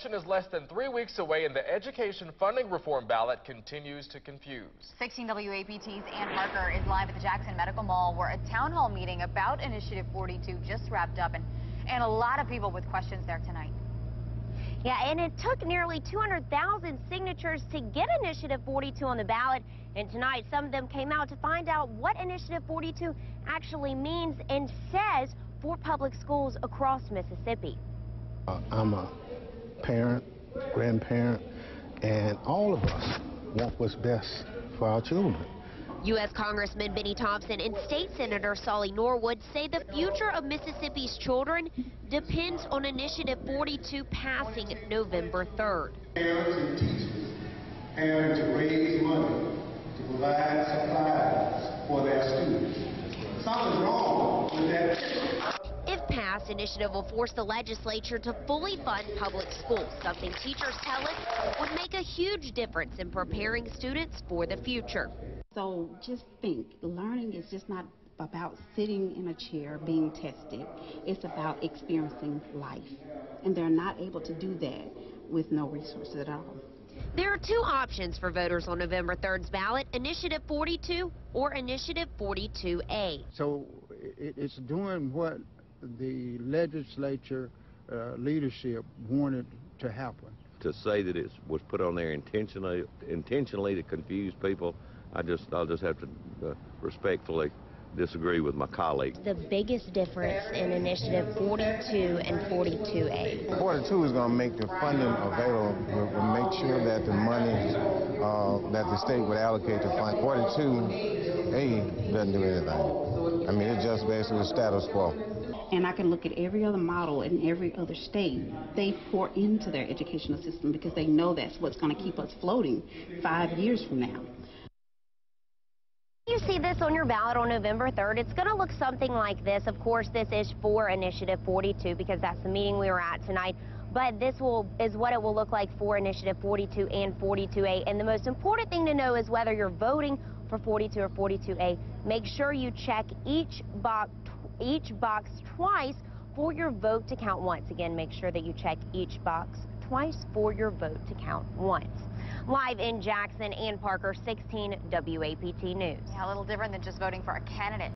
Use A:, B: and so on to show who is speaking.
A: election is less than three weeks away and the education funding reform ballot continues to confuse.
B: 16 WAPT's Ann Parker is live at the Jackson Medical Mall where a town hall meeting about Initiative 42 just wrapped up and, and a lot of people with questions there tonight.
C: Yeah, and it took nearly 200,000 signatures to get Initiative 42 on the ballot. And tonight, some of them came out to find out what Initiative 42 actually means and says for public schools across Mississippi.
D: Uh, I'm a parent, grandparent, and all of us want what's best for our children.
C: U.S. Congressman Benny Thompson and State Senator Sollie Norwood say the future of Mississippi's children depends on Initiative 42 passing November 3rd.
E: Parents and teachers having to raise money to provide supplies for their students. Something's wrong with that.
C: If passed, initiative will force the legislature to fully fund public schools, something teachers tell us would make a huge difference in preparing students for the future.
F: So just think, learning is just not about sitting in a chair being tested. It's about experiencing life. And they're not able to do that with no resources at all.
C: There are two options for voters on November 3rd's ballot, Initiative 42 or Initiative 42A.
G: So it's doing what the legislature uh, leadership wanted to happen.
H: To say that it was put on there intentionally, intentionally to confuse people, I just, I'll just have to uh, respectfully disagree with my colleague.
C: The biggest difference in Initiative 42 and 42A.
D: 42 is going to make the funding available, will, will make sure that the money uh, that the state would allocate to fund 42A doesn't do anything. I mean, it's just basically the status quo.
F: And I can look at every other model in every other state. They pour into their educational system because they know that's what's going to keep us floating five years from now.
C: You see this on your ballot on November 3rd. It's going to look something like this. Of course, this is for Initiative 42 because that's the meeting we were at tonight. But this will is what it will look like for Initiative 42 and 42A. And the most important thing to know is whether you're voting for 42 or 42A. Make sure you check each box each box twice for your vote to count once. Again, make sure that you check each box twice for your vote to count once. Live in Jackson, Ann Parker, 16 WAPT News.
B: Yeah, a little different than just voting for a candidate.